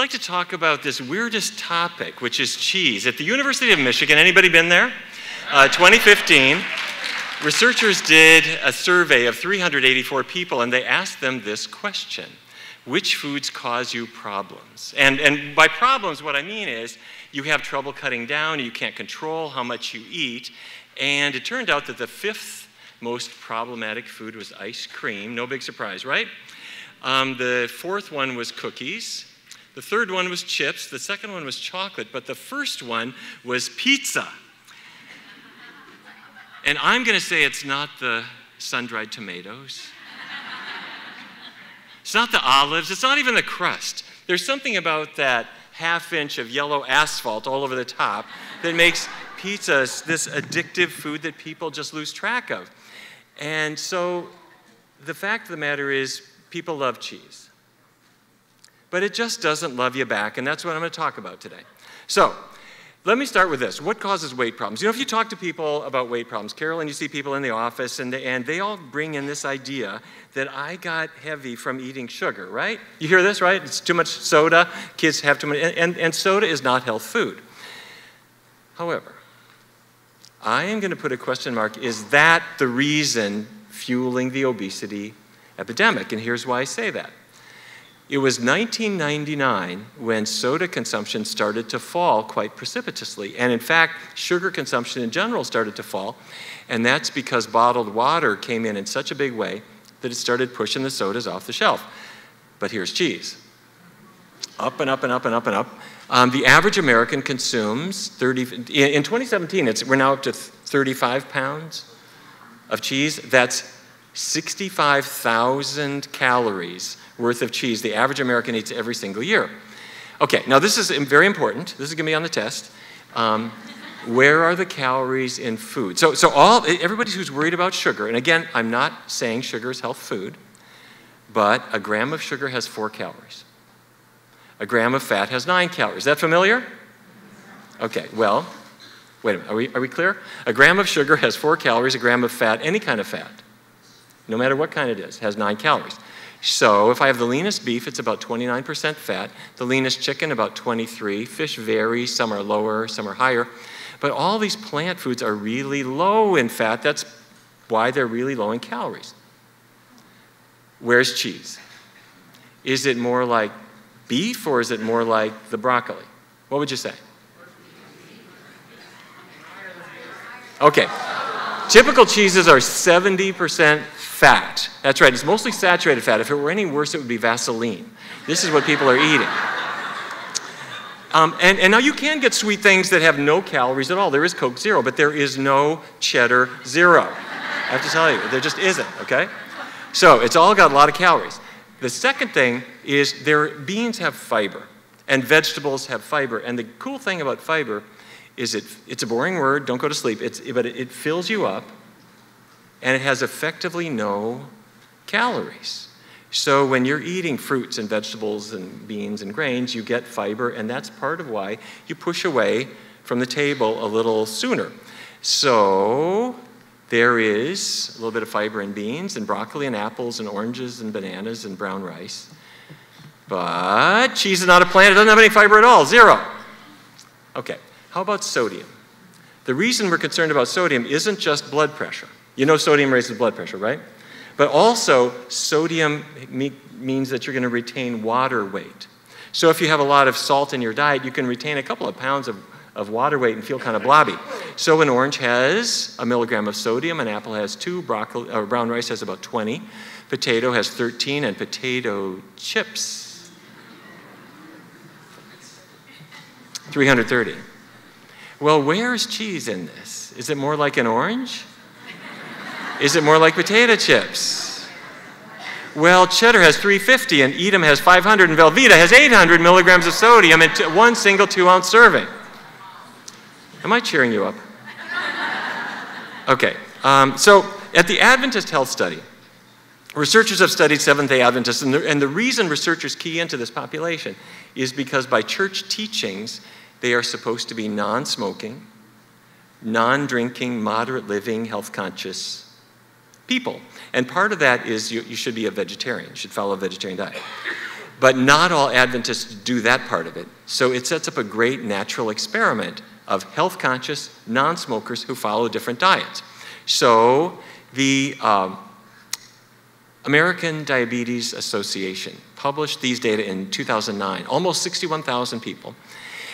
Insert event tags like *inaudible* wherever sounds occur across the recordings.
like to talk about this weirdest topic, which is cheese. At the University of Michigan, anybody been there? Uh, 2015, researchers did a survey of 384 people and they asked them this question Which foods cause you problems? And, and by problems, what I mean is you have trouble cutting down, you can't control how much you eat. And it turned out that the fifth most problematic food was ice cream. No big surprise, right? Um, the fourth one was cookies. The third one was chips. The second one was chocolate. But the first one was pizza. And I'm going to say it's not the sun dried tomatoes. It's not the olives. It's not even the crust. There's something about that half inch of yellow asphalt all over the top that makes pizza this addictive food that people just lose track of. And so the fact of the matter is, people love cheese. But it just doesn't love you back, and that's what I'm going to talk about today. So, let me start with this. What causes weight problems? You know, if you talk to people about weight problems, Carol, and you see people in the office, and they, and they all bring in this idea that I got heavy from eating sugar, right? You hear this, right? It's too much soda. Kids have too much, and, and, and soda is not health food. However, I am going to put a question mark is that the reason fueling the obesity epidemic? And here's why I say that. It was 1999 when soda consumption started to fall quite precipitously. And in fact, sugar consumption in general started to fall. And that's because bottled water came in in such a big way that it started pushing the sodas off the shelf. But here's cheese up and up and up and up and up. Um, the average American consumes 30, in 2017, it's, we're now up to 35 pounds of cheese. That's 65,000 calories worth of cheese the average American eats every single year. Okay, now this is very important. This is going to be on the test. Um, where are the calories in food? So, so all everybody who's worried about sugar, and again, I'm not saying sugar is health food, but a gram of sugar has four calories. A gram of fat has nine calories. Is that familiar? Okay, well, wait a minute. Are we, are we clear? A gram of sugar has four calories, a gram of fat, any kind of fat, no matter what kind it is, has nine calories. So if I have the leanest beef, it's about 29% fat. The leanest chicken, about 23. Fish vary, some are lower, some are higher. But all these plant foods are really low in fat. That's why they're really low in calories. Where's cheese? Is it more like beef or is it more like the broccoli? What would you say? Okay. Typical cheeses are 70% fat. That's right, it's mostly saturated fat. If it were any worse, it would be Vaseline. This is what people are eating. Um, and, and now you can get sweet things that have no calories at all. There is Coke Zero, but there is no Cheddar Zero. I have to tell you, there just isn't, okay? So it's all got a lot of calories. The second thing is their beans have fiber and vegetables have fiber. And the cool thing about fiber is it, it's a boring word, don't go to sleep, it's, but it, it fills you up and it has effectively no calories. So when you're eating fruits and vegetables and beans and grains, you get fiber, and that's part of why you push away from the table a little sooner. So there is a little bit of fiber in beans and broccoli and apples and oranges and bananas and brown rice. But cheese is not a plant, it doesn't have any fiber at all, zero. Okay, how about sodium? The reason we're concerned about sodium isn't just blood pressure. You know sodium raises blood pressure, right? But also, sodium me means that you're going to retain water weight. So if you have a lot of salt in your diet, you can retain a couple of pounds of of water weight and feel kind of blobby. So an orange has a milligram of sodium, an apple has two, broccoli, or brown rice has about 20, potato has 13, and potato chips 330. Well, where's cheese in this? Is it more like an orange? Is it more like potato chips? Well, cheddar has 350 and Edam has 500 and Velveeta has 800 milligrams of sodium in one single two ounce serving. Am I cheering you up? Okay, um, so at the Adventist Health Study, researchers have studied Seventh day Adventists, and the, and the reason researchers key into this population is because by church teachings, they are supposed to be non smoking, non drinking, moderate living, health conscious people. And part of that is you, you should be a vegetarian, you should follow a vegetarian diet. But not all Adventists do that part of it. So it sets up a great natural experiment of health conscious non smokers who follow different diets. So the um, American Diabetes Association published these data in 2009, almost 61,000 people.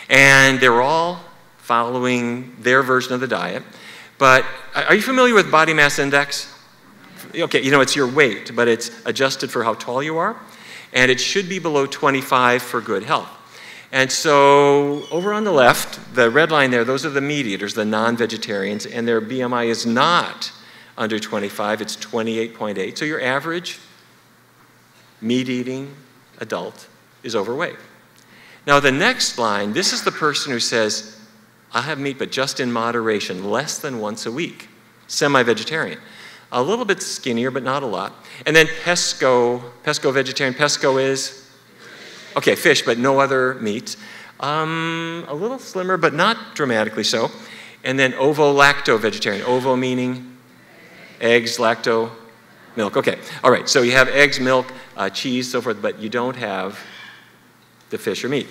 And they were all following their version of the diet. But are you familiar with body mass index? Okay, you know, it's your weight, but it's adjusted for how tall you are. And it should be below 25 for good health. And so, over on the left, the red line there, those are the meat eaters, the non vegetarians, and their BMI is not under 25, it's 28.8. So, your average meat eating adult is overweight. Now, the next line, this is the person who says, I have meat, but just in moderation, less than once a week, semi vegetarian. A little bit skinnier, but not a lot. And then pesco, pesco vegetarian. Pesco is? Okay, fish, but no other meat. Um, a little slimmer, but not dramatically so. And then ovo lacto vegetarian. Ovo meaning eggs, lacto, milk. Okay, all right, so you have eggs, milk, uh, cheese, so forth, but you don't have the fish or meat.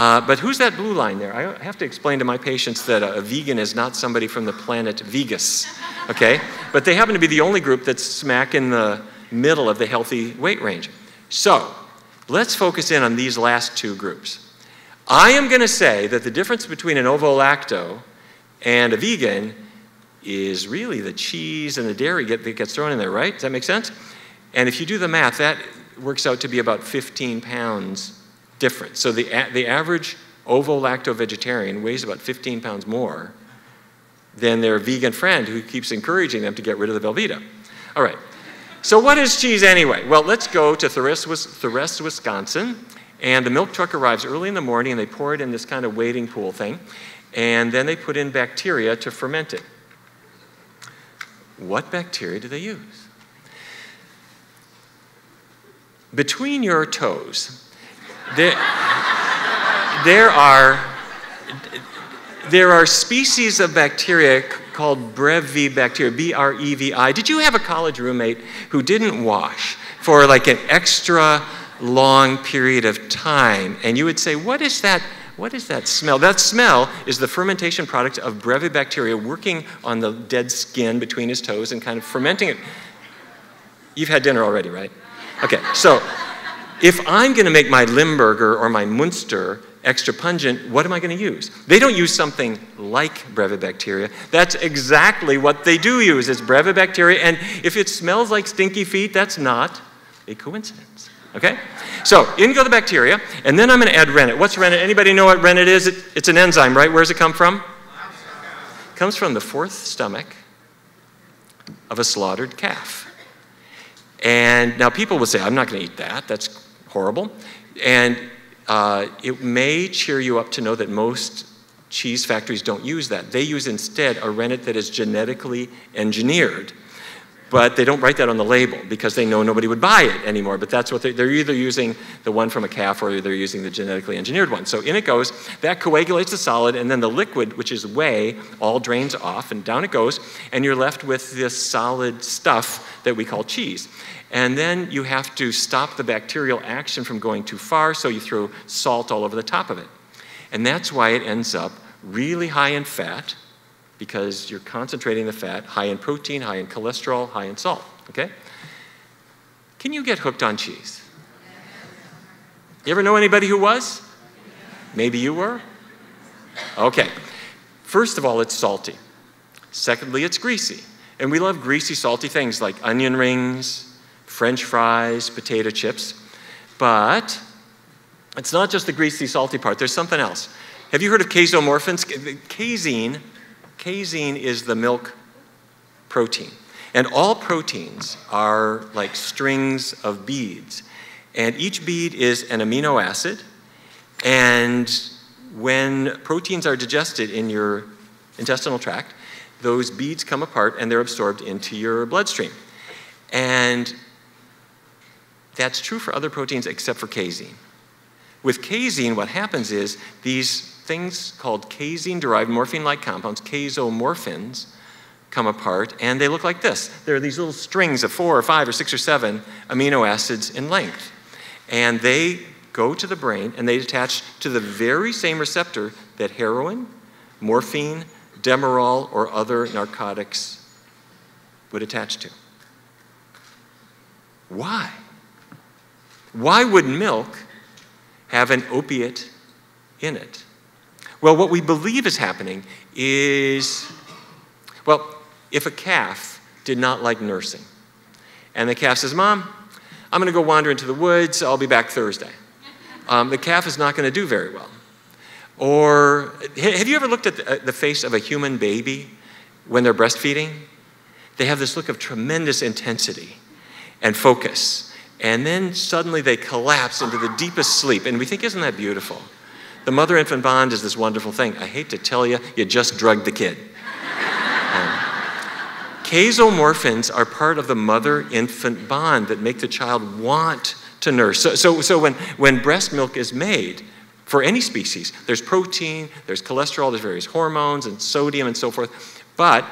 Uh, but who's that blue line there? I have to explain to my patients that a, a vegan is not somebody from the planet Vegas, okay? But they happen to be the only group that's smack in the middle of the healthy weight range. So let's focus in on these last two groups. I am going to say that the difference between an ovo-lacto and a vegan is really the cheese and the dairy get, that gets thrown in there, right? Does that make sense? And if you do the math, that works out to be about 15 pounds difference. So the, the average ovo-lacto vegetarian weighs about 15 pounds more than their vegan friend who keeps encouraging them to get rid of the Velveeta. All right. So what is cheese anyway? Well, let's go to Theresa, Wisconsin. And the milk truck arrives early in the morning and they pour it in this kind of wading pool thing. And then they put in bacteria to ferment it. What bacteria do they use? Between your toes, there, there, are, there are species of bacteria called Brevibacteria, B R E V I. Did you have a college roommate who didn't wash for like an extra long period of time? And you would say, What is that? What is that smell? That smell is the fermentation product of Brevibacteria working on the dead skin between his toes and kind of fermenting it. You've had dinner already, right? Okay, so if I'm going to make my Limburger or my Munster extra pungent, what am I going to use? They don't use something like Brevibacteria. That's exactly what they do use. It's Brevibacteria, and if it smells like stinky feet, that's not a coincidence. Okay? So in go the bacteria, and then I'm going to add rennet. What's rennet? Anybody know what rennet is? It, it's an enzyme, right? Where does it come from? It comes from the fourth stomach of a slaughtered calf. And now people will say, I'm not going to eat that. That's horrible. And uh, it may cheer you up to know that most cheese factories don't use that. They use instead a rennet that is genetically engineered but they don't write that on the label because they know nobody would buy it anymore. But that's what they're, they're either using the one from a calf or they're using the genetically engineered one. So in it goes, that coagulates the solid, and then the liquid, which is whey, all drains off, and down it goes, and you're left with this solid stuff that we call cheese. And then you have to stop the bacterial action from going too far, so you throw salt all over the top of it. And that's why it ends up really high in fat, because you're concentrating the fat, high in protein, high in cholesterol, high in salt. Okay? Can you get hooked on cheese? You ever know anybody who was? Maybe you were? Okay. First of all, it's salty. Secondly, it's greasy. And we love greasy, salty things like onion rings, french fries, potato chips. But it's not just the greasy, salty part, there's something else. Have you heard of casomorphins? Casein Casein is the milk protein. And all proteins are like strings of beads. And each bead is an amino acid. And when proteins are digested in your intestinal tract, those beads come apart and they're absorbed into your bloodstream. And that's true for other proteins except for casein. With casein, what happens is these things called casein derived morphine like compounds, casomorphins, come apart, and they look like this. There are these little strings of four or five or six or seven amino acids in length. And they go to the brain and they attach to the very same receptor that heroin, morphine, Demerol, or other narcotics would attach to. Why? Why would milk have an opiate in it? Well, what we believe is happening is, well, if a calf did not like nursing, and the calf says, Mom, I'm going to go wander into the woods, I'll be back Thursday. Um, the calf is not going to do very well. Or have you ever looked at the face of a human baby when they're breastfeeding? They have this look of tremendous intensity and focus. And then suddenly they collapse into the deepest sleep. And we think, isn't that beautiful? The mother infant bond is this wonderful thing. I hate to tell you, you just drugged the kid. Um, casomorphins are part of the mother infant bond that make the child want to nurse. So, so, so when, when breast milk is made, for any species, there's protein, there's cholesterol, there's various hormones and sodium and so forth, but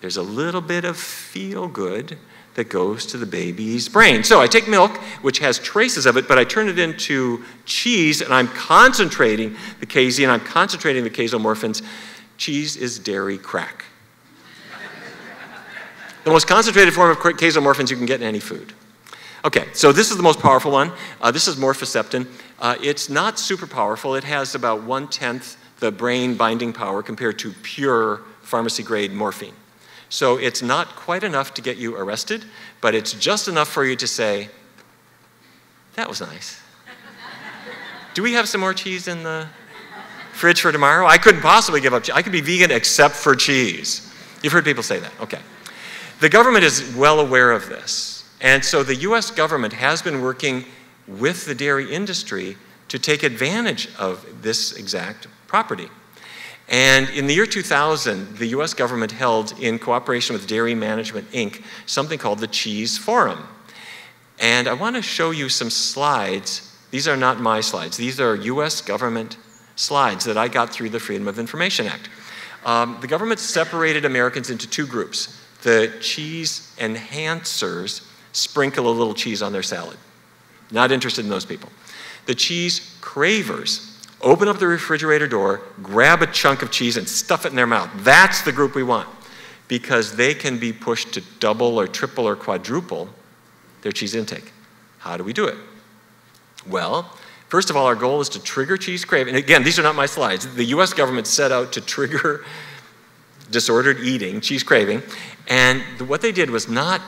there's a little bit of feel good that goes to the baby's brain. So I take milk, which has traces of it, but I turn it into cheese, and I'm concentrating the casein, and I'm concentrating the casomorphins. Cheese is dairy crack. *laughs* the most concentrated form of casomorphins you can get in any food. Okay, so this is the most powerful one. Uh, this is morphiceptin. Uh, it's not super powerful. It has about one tenth the brain binding power compared to pure pharmacy grade morphine. So it's not quite enough to get you arrested, but it's just enough for you to say, that was nice. *laughs* Do we have some more cheese in the fridge for tomorrow? I couldn't possibly give up cheese. I could be vegan except for cheese. You've heard people say that. Okay. The government is well aware of this. And so the US government has been working with the dairy industry to take advantage of this exact property. And in the year 2000, the US government held, in cooperation with Dairy Management Inc., something called the Cheese Forum. And I want to show you some slides. These are not my slides, these are US government slides that I got through the Freedom of Information Act. Um, the government separated Americans into two groups. The cheese enhancers sprinkle a little cheese on their salad. Not interested in those people. The cheese cravers open up the refrigerator door, grab a chunk of cheese, and stuff it in their mouth. That's the group we want because they can be pushed to double or triple or quadruple their cheese intake. How do we do it? Well, first of all, our goal is to trigger cheese craving. And again, these are not my slides. The US government set out to trigger *laughs* disordered eating, cheese craving, and what they did was not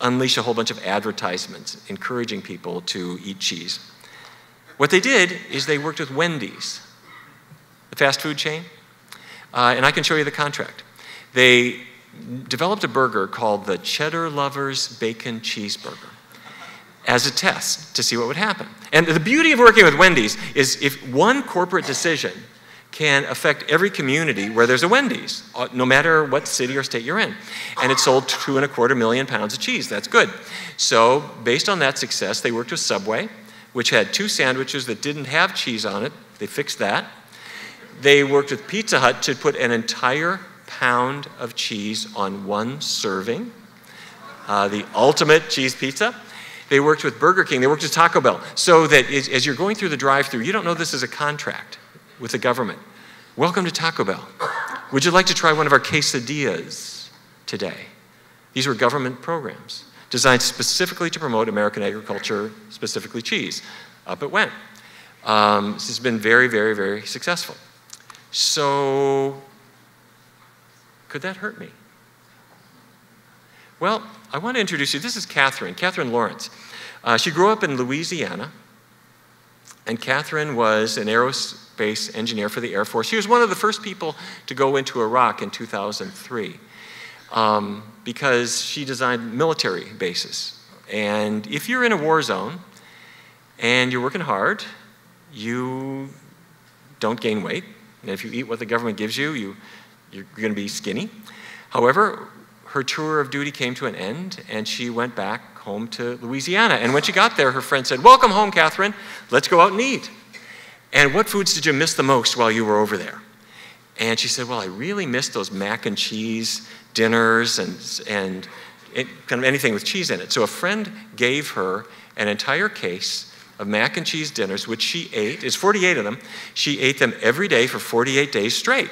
unleash a whole bunch of advertisements encouraging people to eat cheese. What they did is they worked with Wendy's, the fast food chain, uh, and I can show you the contract. They developed a burger called the Cheddar Lovers Bacon Cheeseburger as a test to see what would happen. And the beauty of working with Wendy's is if one corporate decision can affect every community where there's a Wendy's, uh, no matter what city or state you're in. And it sold two and a quarter million pounds of cheese. That's good. So, based on that success, they worked with Subway which had two sandwiches that didn't have cheese on it. They fixed that. They worked with Pizza Hut to put an entire pound of cheese on one serving, uh, the ultimate cheese pizza. They worked with Burger King, they worked with Taco Bell, so that as you're going through the drive through, you don't know this is a contract with the government. Welcome to Taco Bell. Would you like to try one of our quesadillas today? These were government programs designed specifically to promote American agriculture, specifically cheese. Up it went. Um, this has been very, very, very successful. So, could that hurt me? Well, I want to introduce you. This is Catherine, Catherine Lawrence. Uh, she grew up in Louisiana, and Catherine was an aerospace engineer for the Air Force. She was one of the first people to go into Iraq in 2003 um, because she designed military bases. And if you're in a war zone and you're working hard, you don't gain weight. And if you eat what the government gives you, you you're going to be skinny. However, her tour of duty came to an end, and she went back home to Louisiana. And when she got there, her friend said, Welcome home, Catherine. Let's go out and eat. And what foods did you miss the most while you were over there? And she said, Well, I really missed those mac and cheese dinners and, and it, kind of anything with cheese in it. So a friend gave her an entire case of mac and cheese dinners, which she ate. It's 48 of them. She ate them every day for 48 days straight.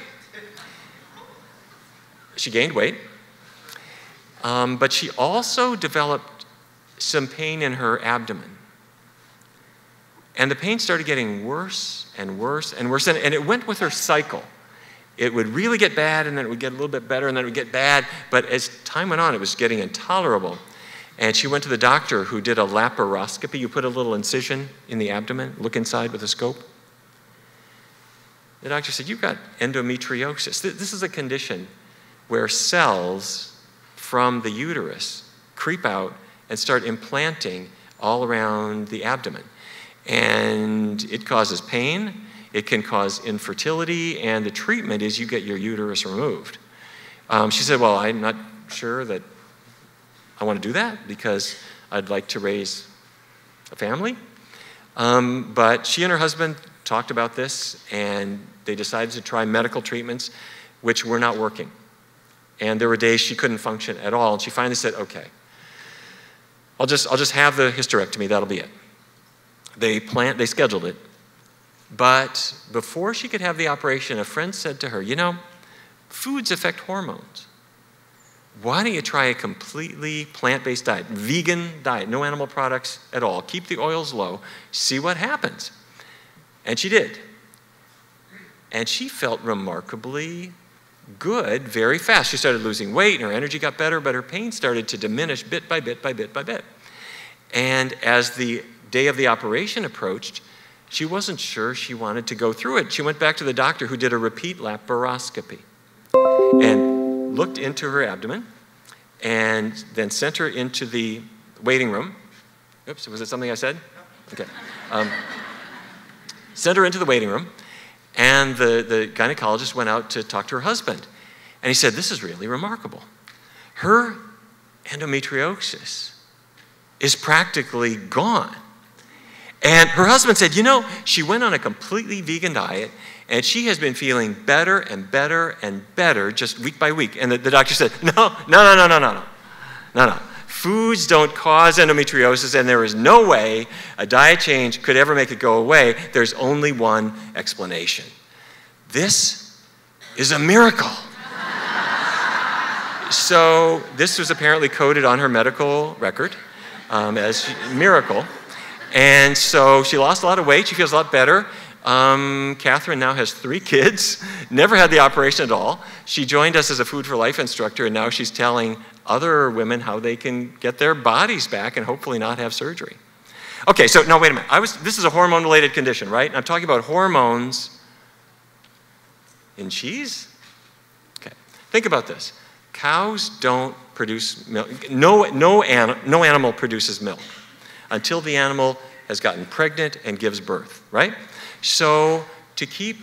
She gained weight. Um, but she also developed some pain in her abdomen. And the pain started getting worse and worse and worse. And, and it went with her cycle. It would really get bad, and then it would get a little bit better, and then it would get bad. But as time went on, it was getting intolerable. And she went to the doctor who did a laparoscopy. You put a little incision in the abdomen, look inside with a scope. The doctor said, You've got endometriosis. This is a condition where cells from the uterus creep out and start implanting all around the abdomen and it causes pain, it can cause infertility, and the treatment is you get your uterus removed. Um, she said, Well, I'm not sure that I want to do that because I'd like to raise a family. Um, but she and her husband talked about this and they decided to try medical treatments, which were not working. And there were days she couldn't function at all. And she finally said, Okay, I'll just, I'll just have the hysterectomy, that'll be it. They, planned, they scheduled it. But before she could have the operation, a friend said to her, You know, foods affect hormones. Why don't you try a completely plant based diet, vegan diet, no animal products at all? Keep the oils low, see what happens. And she did. And she felt remarkably good very fast. She started losing weight, and her energy got better, but her pain started to diminish bit by bit by bit by bit. And as the day of the operation approached, she wasn't sure she wanted to go through it. She went back to the doctor who did a repeat laparoscopy and looked into her abdomen and then sent her into the waiting room. Oops, was it something I said? Okay. Um, sent her into the waiting room, and the, the gynecologist went out to talk to her husband. And he said, This is really remarkable. Her endometriosis is practically gone. And her husband said, You know, she went on a completely vegan diet and she has been feeling better and better and better just week by week. And the, the doctor said, No, no, no, no, no, no, no. No, no. Foods don't cause endometriosis, and there is no way a diet change could ever make it go away. There's only one explanation. This is a miracle. so, this was apparently coded on her medical record um, as miracle. And so she lost a lot of weight. She feels a lot better. Um, Catherine now has three kids, *laughs* never had the operation at all. She joined us as a Food for Life instructor, and now she's telling other women how they can get their bodies back and hopefully not have surgery. Okay, so now wait a minute. I was, this is a hormone related condition, right? And I'm talking about hormones in cheese? Okay, think about this. Cows don't produce milk, no, no, an, no animal produces milk until the animal has gotten pregnant and gives birth, right? So, to keep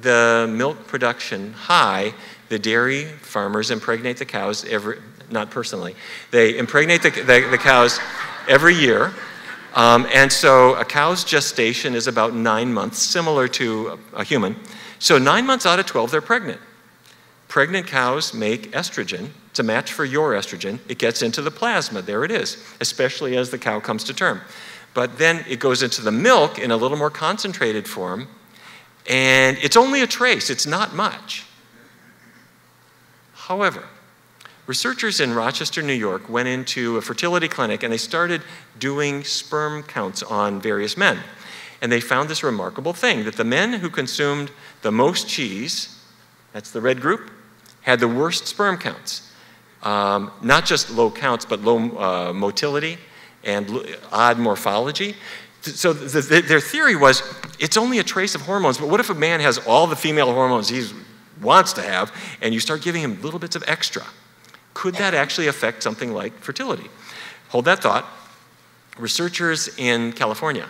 the milk production high, the dairy farmers impregnate the cows every, not personally, they impregnate the, the, the cows every year. Um, and so a cow's gestation is about nine months, similar to a, a human. So, nine months out of 12, they're pregnant. Pregnant cows make estrogen, it's a match for your estrogen. It gets into the plasma, there it is, especially as the cow comes to term. But then it goes into the milk in a little more concentrated form, and it's only a trace, it's not much. However, researchers in Rochester, New York went into a fertility clinic and they started doing sperm counts on various men. And they found this remarkable thing that the men who consumed the most cheese, that's the red group, had the worst sperm counts um, not just low counts, but low uh, motility and odd morphology. So the, the, their theory was it's only a trace of hormones, but what if a man has all the female hormones he wants to have, and you start giving him little bits of extra? Could that actually affect something like fertility? Hold that thought. Researchers in California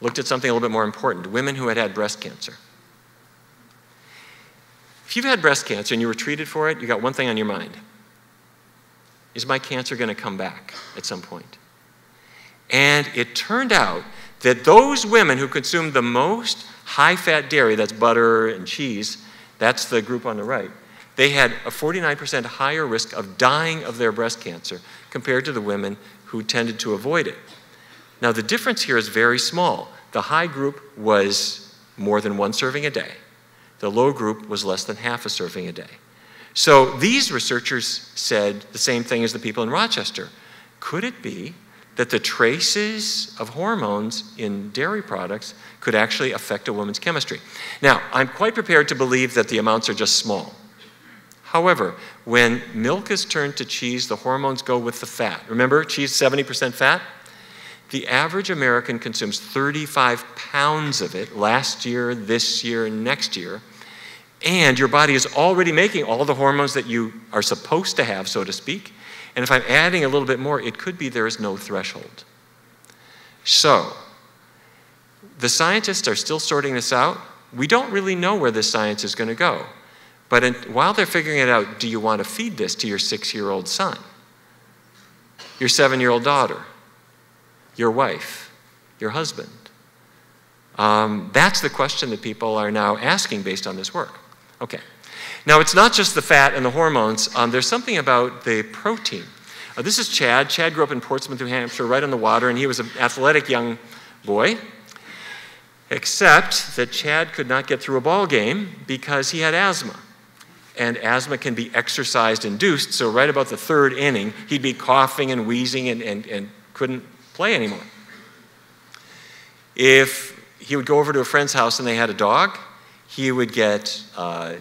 looked at something a little bit more important women who had had breast cancer. If you've had breast cancer and you were treated for it, you got one thing on your mind. Is my cancer going to come back at some point? And it turned out that those women who consumed the most high fat dairy, that's butter and cheese, that's the group on the right, they had a 49% higher risk of dying of their breast cancer compared to the women who tended to avoid it. Now, the difference here is very small. The high group was more than one serving a day, the low group was less than half a serving a day. So these researchers said the same thing as the people in Rochester. Could it be that the traces of hormones in dairy products could actually affect a woman's chemistry? Now, I'm quite prepared to believe that the amounts are just small. However, when milk is turned to cheese, the hormones go with the fat. Remember, cheese 70% fat? The average American consumes 35 pounds of it last year, this year, next year. And your body is already making all the hormones that you are supposed to have, so to speak. And if I'm adding a little bit more, it could be there is no threshold. So, the scientists are still sorting this out. We don't really know where this science is going to go. But in, while they're figuring it out, do you want to feed this to your six year old son, your seven year old daughter, your wife, your husband? Um, that's the question that people are now asking based on this work. Okay. Now, it's not just the fat and the hormones, um, there's something about the protein. Uh, this is Chad. Chad grew up in Portsmouth, New Hampshire, right on the water, and he was an athletic young boy. Except that Chad could not get through a ball game because he had asthma. And asthma can be exercise induced, so right about the third inning, he'd be coughing and wheezing and, and, and couldn't play anymore. If he would go over to a friend's house and they had a dog, he would get uh,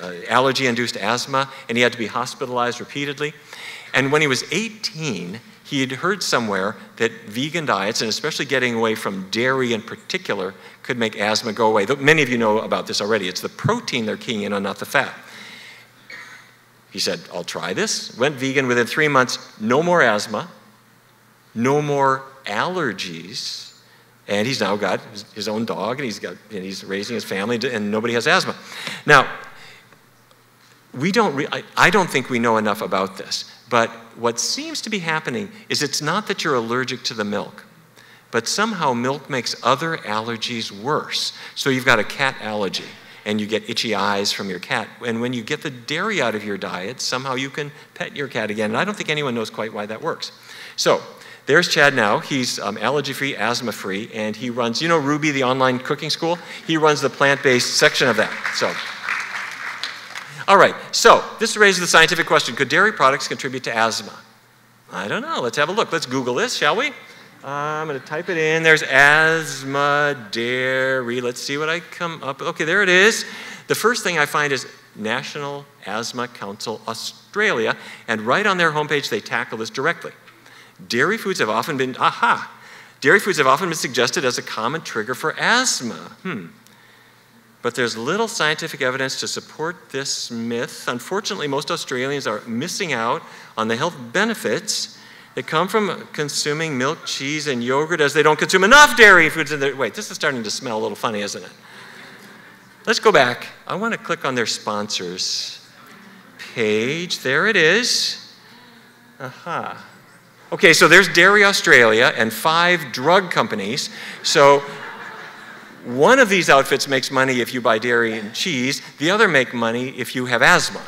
uh, allergy induced asthma and he had to be hospitalized repeatedly. And when he was 18, he had heard somewhere that vegan diets, and especially getting away from dairy in particular, could make asthma go away. Many of you know about this already. It's the protein they're keying in on, not the fat. He said, I'll try this. Went vegan within three months, no more asthma, no more allergies. And he's now got his own dog and he's got and he's raising his family and nobody has asthma. Now we don't re- I, I don't think we know enough about this but what seems to be happening is it's not that you're allergic to the milk but somehow milk makes other allergies worse. So you've got a cat allergy and you get itchy eyes from your cat. And when you get the dairy out of your diet somehow you can pet your cat again. And i don't think anyone knows quite why that works. So there's Chad now. He's um, allergy free, asthma free, and he runs, you know, Rouxbe, the online cooking school? He runs the plant based section of that. So, all right, so this raises the scientific question could dairy products contribute to asthma? I don't know. Let's have a look. Let's Google this, shall we? Uh, I'm going to type it in. There's asthma, dairy. Let's see what I come up with. Okay, there it is. The first thing I find is National Asthma Council Australia, and right on their homepage, they tackle this directly. Dairy foods have often been, aha, dairy foods have often been suggested as a common trigger for asthma. Hmm. But there's little scientific evidence to support this myth. Unfortunately, most Australians are missing out on the health benefits that come from consuming milk, cheese, and yogurt as they don't consume enough dairy foods in their. Wait, this is starting to smell a little funny, isn't it? Let's go back. I want to click on their sponsors page. There it is. Aha. Okay, so there's Dairy Australia and five drug companies. So one of these outfits makes money if you buy dairy and cheese, the other make money if you have asthma.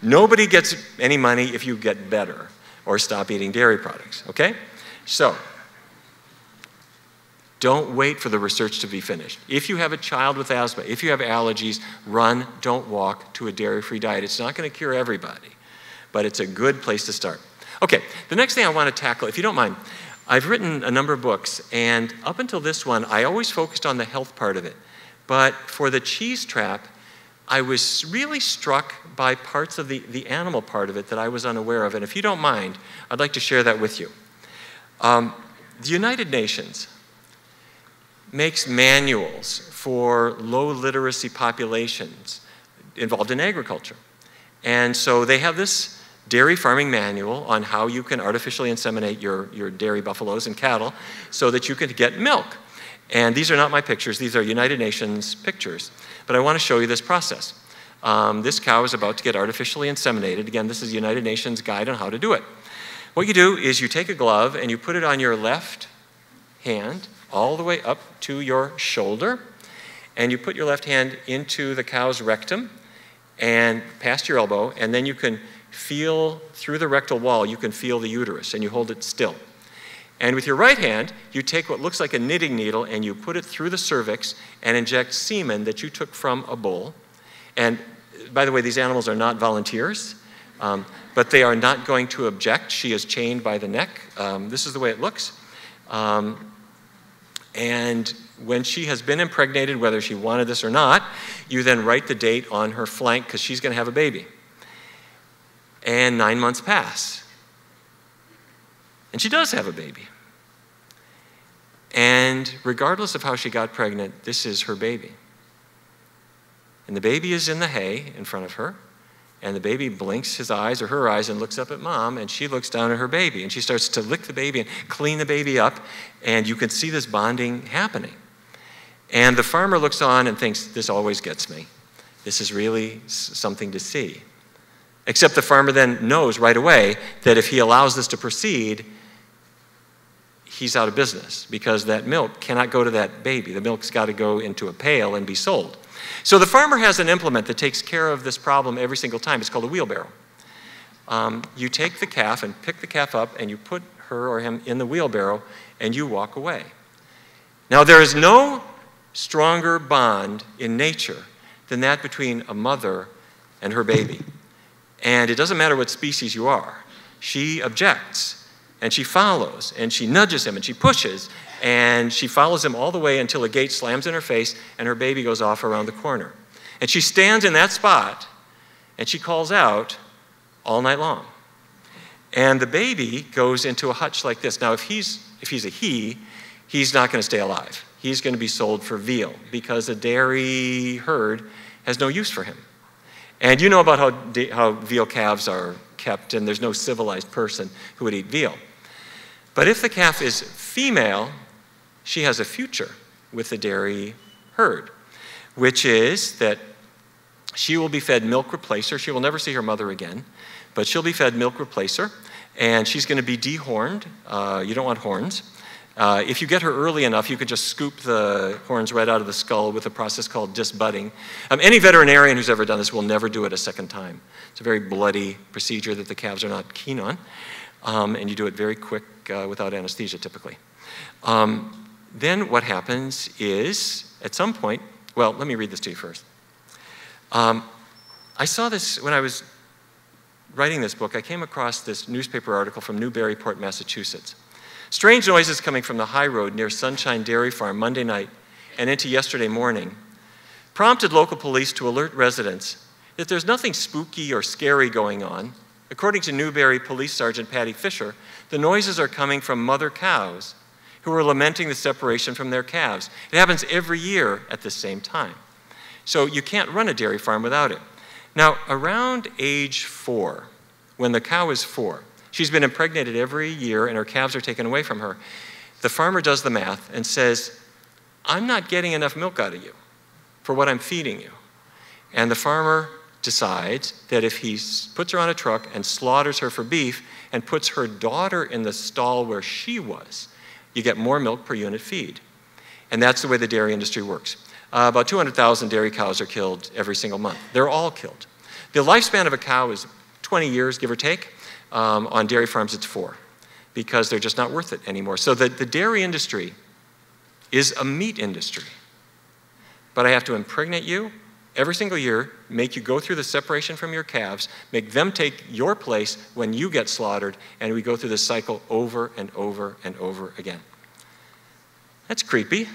Nobody gets any money if you get better or stop eating dairy products, okay? So, don't wait for the research to be finished. If you have a child with asthma, if you have allergies, run, don't walk to a dairy free diet. It's not going to cure everybody, but it's a good place to start. Okay, the next thing I want to tackle, if you don't mind, I've written a number of books, and up until this one, I always focused on the health part of it. But for the cheese trap, I was really struck by parts of the, the animal part of it that I was unaware of. And if you don't mind, I'd like to share that with you. Um, the United Nations makes manuals for low literacy populations involved in agriculture. And so they have this dairy farming manual on how you can artificially inseminate your, your dairy buffaloes and cattle so that you can get milk. And these are not my pictures, these are United Nations pictures. But I want to show you this process. Um, this cow is about to get artificially inseminated. Again, this is United Nations guide on how to do it. What you do is you take a glove and you put it on your left hand all the way up to your shoulder, and you put your left hand into the cow's rectum and past your elbow, and then you can feel through the rectal wall, you can feel the uterus, and you hold it still. And with your right hand, you take what looks like a knitting needle and you put it through the cervix and inject semen that you took from a bull. And by the way, these animals are not volunteers, um, but they are not going to object. She is chained by the neck. Um, this is the way it looks. Um, and when she has been impregnated, whether she wanted this or not, you then write the date on her flank because she's going to have a baby. And nine months pass. And she does have a baby. And regardless of how she got pregnant, this is her baby. And the baby is in the hay in front of her. And the baby blinks his eyes or her eyes and looks up at mom, and she looks down at her baby. And she starts to lick the baby and clean the baby up. And you can see this bonding happening. And the farmer looks on and thinks, This always gets me. This is really something to see. Except the farmer then knows right away that if he allows this to proceed, he's out of business because that milk cannot go to that baby. The milk's got to go into a pail and be sold. So the farmer has an implement that takes care of this problem every single time. It's called a wheelbarrow. Um, you take the calf and pick the calf up, and you put her or him in the wheelbarrow, and you walk away. Now, there is no stronger bond in nature than that between a mother and her baby. And it doesn't matter what species you are. She objects, and she follows, and she nudges him, and she pushes, and she follows him all the way until a gate slams in her face and her baby goes off around the corner. And she stands in that spot and she calls out all night long. And the baby goes into a hutch like this. Now, if he's, if he's a he, he's not going to stay alive. He's going to be sold for veal because a dairy herd has no use for him. And you know about how, how veal calves are kept, and there's no civilized person who would eat veal. But if the calf is female, she has a future with the dairy herd, which is that she will be fed milk replacer. She will never see her mother again, but she'll be fed milk replacer, and she's going to be dehorned. Uh, you don't want horns. Uh, if you get her early enough, you can just scoop the horns right out of the skull with a process called disbudding. Um, any veterinarian who's ever done this will never do it a second time. It's a very bloody procedure that the calves are not keen on, um, and you do it very quick uh, without anesthesia typically. Um, then what happens is, at some point, well, let me read this to you first. Um, I saw this when I was writing this book. I came across this newspaper article from Newburyport, Massachusetts. Strange noises coming from the high road near Sunshine Dairy Farm Monday night and into yesterday morning prompted local police to alert residents that there's nothing spooky or scary going on. According to Newbury Police Sergeant Patty Fisher, the noises are coming from mother cows who are lamenting the separation from their calves. It happens every year at the same time. So you can't run a dairy farm without it. Now, around age four, when the cow is four, she's been impregnated every year and her calves are taken away from her. The farmer does the math and says, I'm not getting enough milk out of you for what I'm feeding you. And the farmer decides that if he puts her on a truck and slaughters her for beef and puts her daughter in the stall where she was, you get more milk per unit feed. And that's the way the dairy industry works. Uh, about 200,000 dairy cows are killed every single month. They're all killed. The lifespan of a cow is 20 years, give or take. Um, on dairy farms, it's four because they're just not worth it anymore. So the, the dairy industry is a meat industry. But I have to impregnate you every single year, make you go through the separation from your calves, make them take your place when you get slaughtered, and we go through this cycle over and over and over again. That's creepy.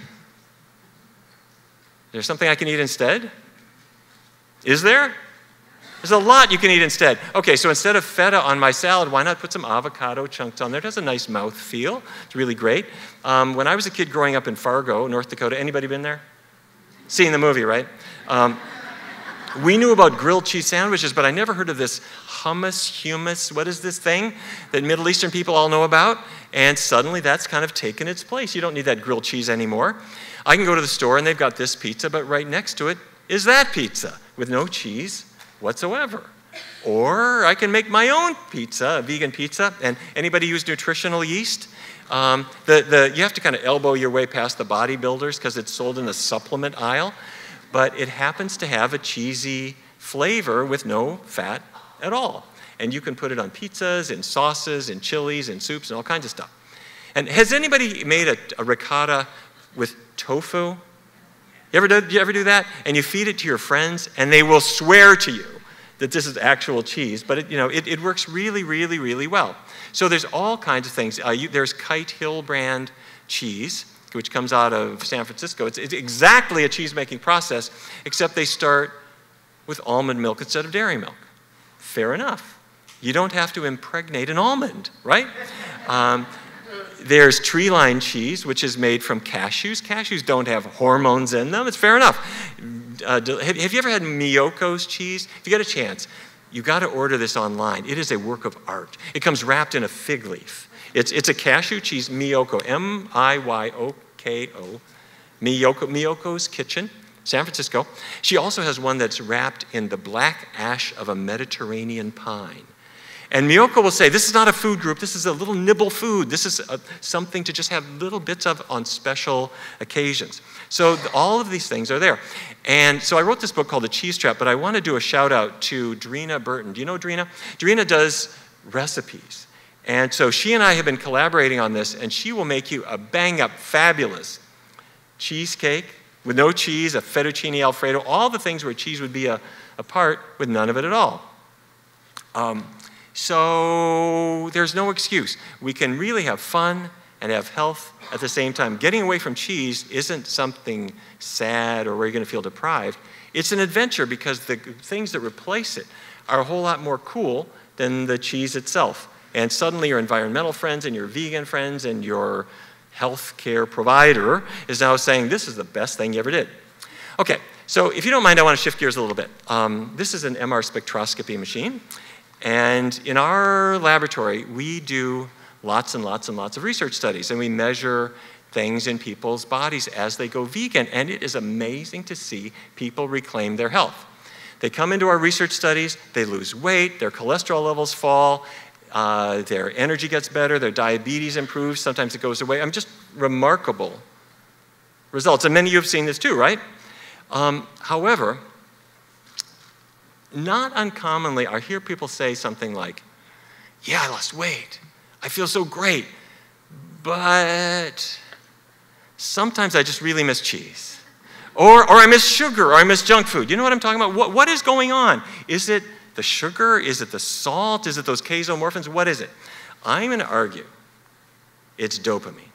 There's something I can eat instead? Is there? There's a lot you can eat instead. Okay, so instead of feta on my salad, why not put some avocado chunks on there? It has a nice mouth feel. It's really great. Um, when I was a kid growing up in Fargo, North Dakota, anybody been there? Seen the movie, right? Um, we knew about grilled cheese sandwiches, but I never heard of this hummus, hummus, what is this thing that Middle Eastern people all know about? And suddenly that's kind of taken its place. You don't need that grilled cheese anymore. I can go to the store and they've got this pizza, but right next to it is that pizza with no cheese whatsoever. Or I can make my own pizza, a vegan pizza. And anybody use nutritional yeast? Um, the, the, you have to kind of elbow your way past the bodybuilders because it's sold in the supplement aisle but it happens to have a cheesy flavor with no fat at all. And you can put it on pizzas, and sauces, and chilies, and soups, and all kinds of stuff. And has anybody made a, a ricotta with tofu? You ever, do, you ever do that? And you feed it to your friends, and they will swear to you that this is actual cheese, but it, you know, it, it works really, really, really well. So there's all kinds of things. Uh, you, there's Kite Hill brand cheese, which comes out of San Francisco. It's, it's exactly a cheese making process, except they start with almond milk instead of dairy milk. Fair enough. You don't have to impregnate an almond, right? Um, there's Treeline cheese, which is made from cashews. Cashews don't have hormones in them. It's fair enough. Uh, have, have, you ever had Miyoko's cheese? If you get a chance, you got to order this online. It is a work of art. It comes wrapped in a fig leaf. It's, it's a cashew cheese, Miyoko, M I Y O K O, Miyoko, Miyoko's Kitchen, San Francisco. She also has one that's wrapped in the black ash of a Mediterranean pine. And Miyoko will say, This is not a food group, this is a little nibble food. This is a, something to just have little bits of on special occasions. So all of these things are there. And so I wrote this book called The Cheese Trap, but I want to do a shout out to Dreena Burton. Do you know Dreena? Dreena does recipes. And so she and I have been collaborating on this, and she will make you a bang up, fabulous cheesecake with no cheese, a fettuccine alfredo, all the things where cheese would be a, a part with none of it at all. Um, so there's no excuse. We can really have fun and have health at the same time. Getting away from cheese isn't something sad or where you're going to feel deprived. It's an adventure because the things that replace it are a whole lot more cool than the cheese itself. And suddenly your environmental friends and your vegan friends and your health care provider is now saying this is the best thing you ever did. Okay, so if you don't mind, I want to shift gears a little bit. Um, this is an MR spectroscopy machine. And in our laboratory, we do lots and lots and lots of research studies, and we measure things in people's bodies as they go vegan. And it is amazing to see people reclaim their health. They come into our research studies, they lose weight, their cholesterol levels fall, uh, their energy gets better, their diabetes improves, sometimes it goes away. I'm just remarkable results. And many of you have seen this too, right? Um, however, not uncommonly, I hear people say something like, Yeah, I lost weight. I feel so great. But sometimes I just really miss cheese. Or, or I miss sugar, or I miss junk food. You know what I'm talking about? What, what is going on? Is it the sugar? Is it the salt? Is it those casomorphins? What is it? I'm going to argue it's dopamine.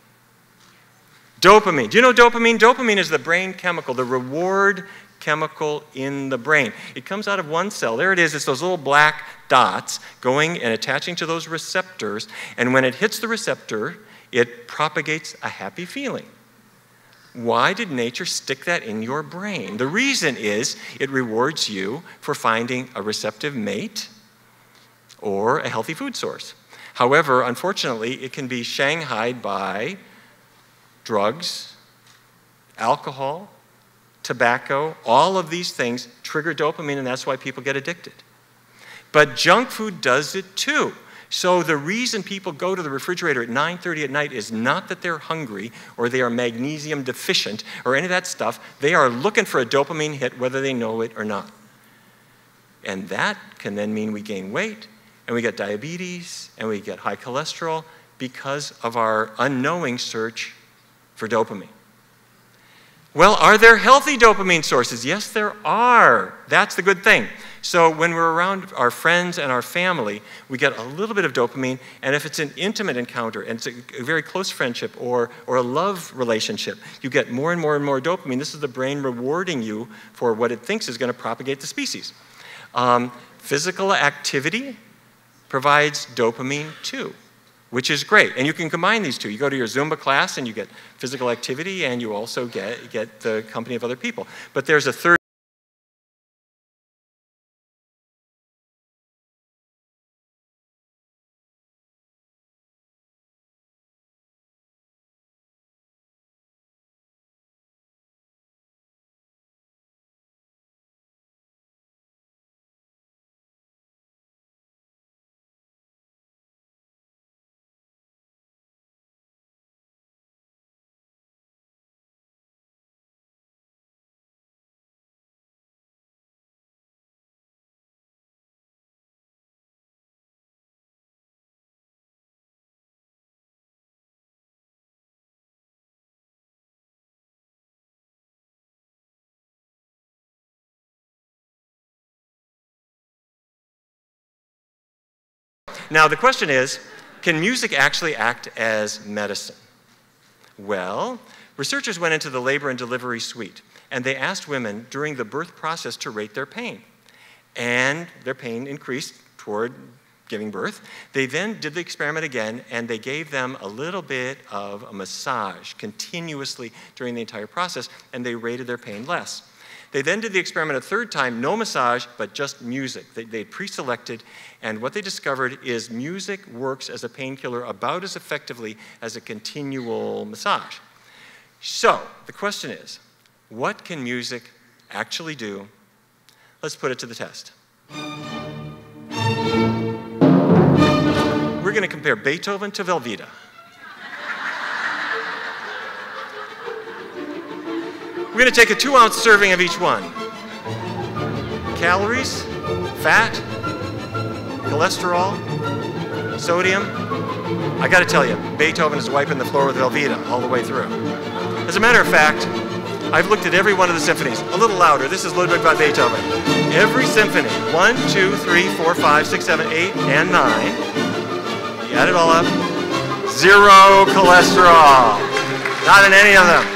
Dopamine. Do you know dopamine? Dopamine is the brain chemical, the reward chemical in the brain. It comes out of one cell. There it is. It's those little black dots going and attaching to those receptors. And when it hits the receptor, it propagates a happy feeling. Why did nature stick that in your brain? The reason is it rewards you for finding a receptive mate or a healthy food source. However, unfortunately, it can be shanghaied by drugs, alcohol, tobacco, all of these things trigger dopamine, and that's why people get addicted. But junk food does it too. So the reason people go to the refrigerator at 9:30 at night is not that they're hungry or they are magnesium deficient or any of that stuff. They are looking for a dopamine hit whether they know it or not. And that can then mean we gain weight and we get diabetes and we get high cholesterol because of our unknowing search for dopamine. Well, are there healthy dopamine sources? Yes, there are. That's the good thing. So, when we're around our friends and our family, we get a little bit of dopamine. And if it's an intimate encounter and it's a, very close friendship or, or a love relationship, you get more and more and more dopamine. This is the brain rewarding you for what it thinks is going to propagate the species. Um, physical activity provides dopamine too which is great. And you can combine these two. You go to your Zumba class and you get physical activity and you also get, get the company of other people. But there's a third Now, the question is can music actually act as medicine? Well, researchers went into the labor and delivery suite and they asked women during the birth process to rate their pain. And their pain increased toward giving birth. They then did the experiment again and they gave them a little bit of a massage continuously during the entire process and they rated their pain less. They then did the experiment a third time, no massage, but just music. They, they pre selected, and what they discovered is music works as a painkiller about as effectively as a continual massage. So, the question is what can music actually do? Let's put it to the test. We're going to compare Beethoven to Velveeta. We're going to take a two ounce serving of each one. Calories, fat, cholesterol, sodium. I got to tell you, Beethoven is wiping the floor with Velveeta all the way through. As a matter of fact, I've looked at every one of the symphonies. A little louder. This is Ludwig van Beethoven. Every symphony, one, two, three, four, five, six, seven, eight, and nine. You add it all up. Zero cholesterol. Not in any of them.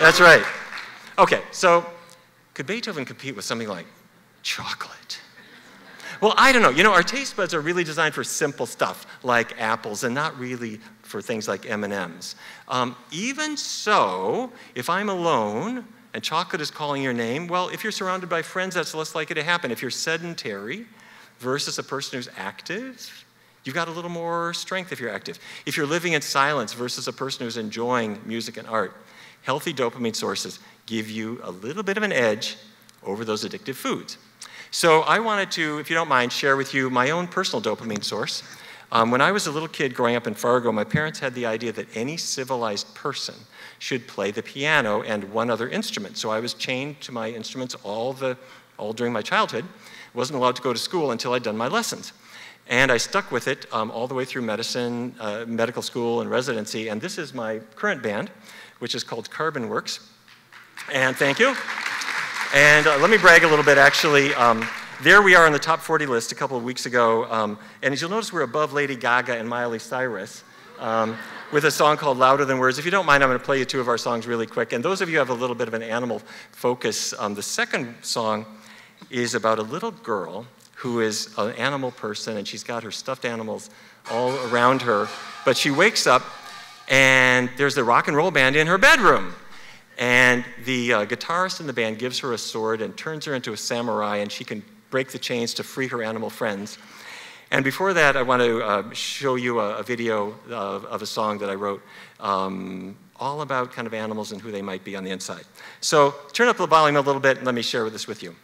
That's right. Okay, so could Beethoven compete with something like chocolate? Well, I don't know. You know, our taste buds are really designed for simple stuff like apples and not really for things like M&Ms. Um, even so, if I'm alone and chocolate is calling your name, well, if you're surrounded by friends, that's less likely to happen. If you're sedentary versus a person who's active, you've got a little more strength if you're active. If you're living in silence versus a person who's enjoying music and art, healthy dopamine sources give you a little bit of an edge over those addictive foods. So I wanted to, if you don't mind, share with you my own personal dopamine source. Um, when I was a little kid growing up in Fargo, my parents had the idea that any civilized person should play the piano and one other instrument. So I was chained to my instruments all, the, all during my childhood. Wasn't allowed to go to school until I'd done my lessons. And I stuck with it um, all the way through medicine, uh, medical school, and residency. And this is my current band which is called Carbon Works. And thank you. And uh, let me brag a little bit, actually. Um, there we are on the top 40 list a couple of weeks ago. Um, and as you'll notice, we're above Lady Gaga and Miley Cyrus um, with a song called Louder Than Words. If you don't mind, I'm going to play you two of our songs really quick. And those of you who have a little bit of an animal focus, um, the second song is about a little girl who is an animal person and she's got her stuffed animals all around her. But she wakes up and there's the rock and roll band in her bedroom. And the uh, guitarist in the band gives her a sword and turns her into a samurai, and she can break the chains to free her animal friends. And before that, I want to uh, show you a, a video of, of, a song that I wrote, um, all about kind of animals and who they might be on the inside. So turn up the volume a little bit and let me share this with you.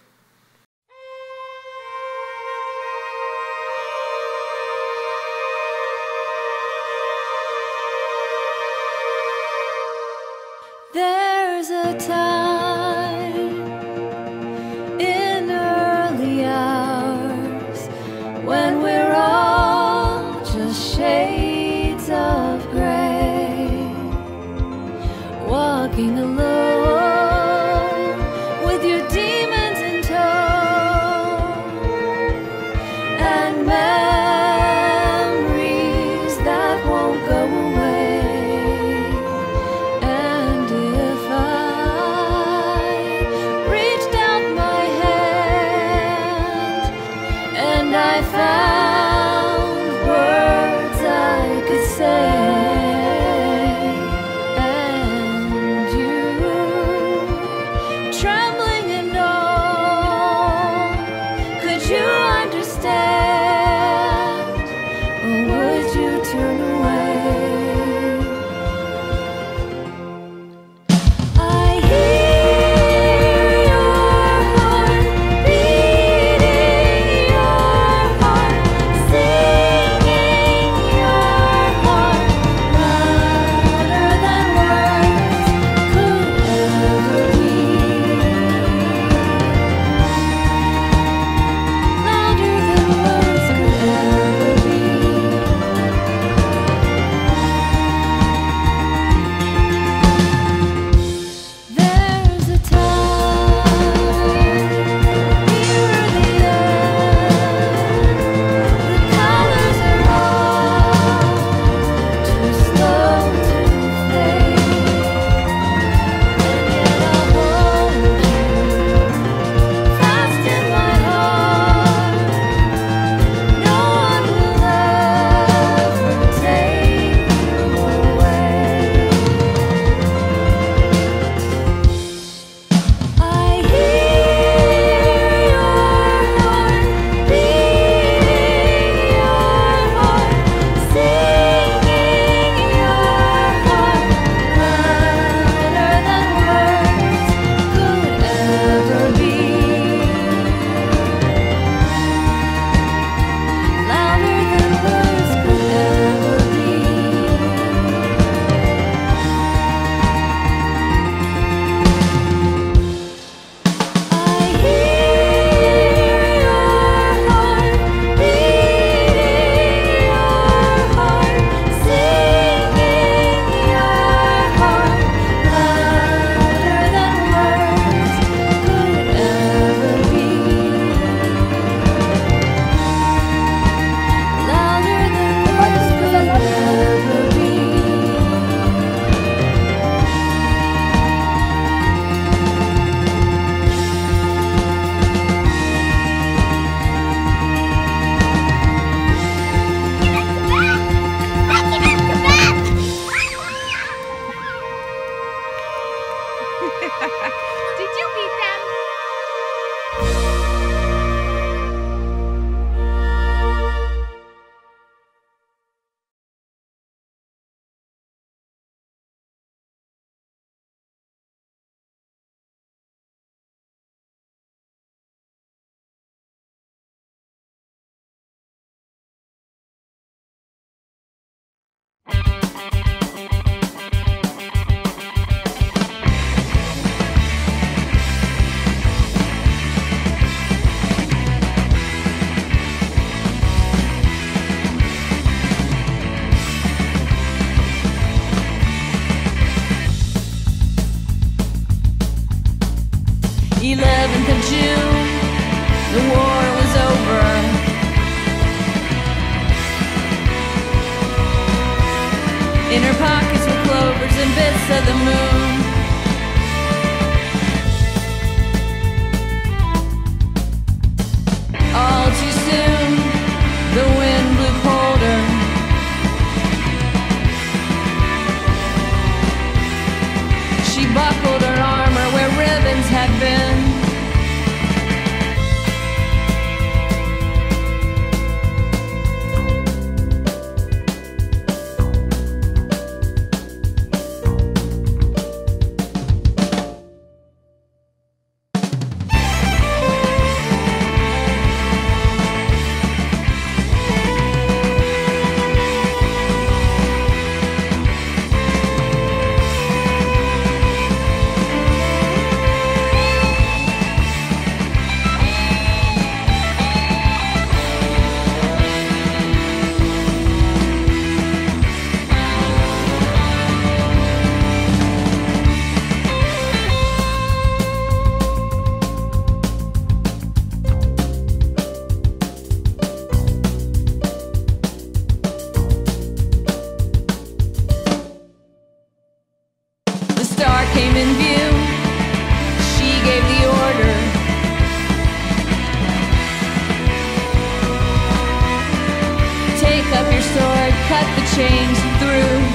Cut the chains through.